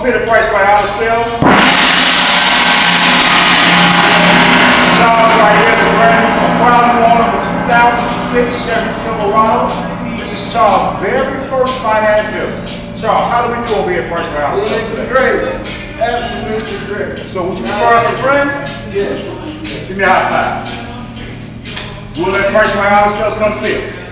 we're here to Priced Right Auto Sales. Charles right here is a brand new, Brown new owner of a 2006 Chevy Silverado. This is Charles' very first finance bill. Charles, how do we do over here at Priced Right Auto Sales today? Great. Absolutely great. So would you prefer us some friends? Yes. Give me a high five. We'll let Priced Right Auto Sales come see us.